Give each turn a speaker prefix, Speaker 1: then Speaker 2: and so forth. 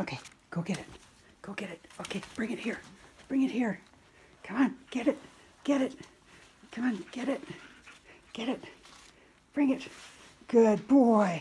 Speaker 1: Okay, go get it. Go get it. Okay, bring it here. Bring it here. Come on, get it. Get it. Come on, get it. Get it. Bring it. Good boy.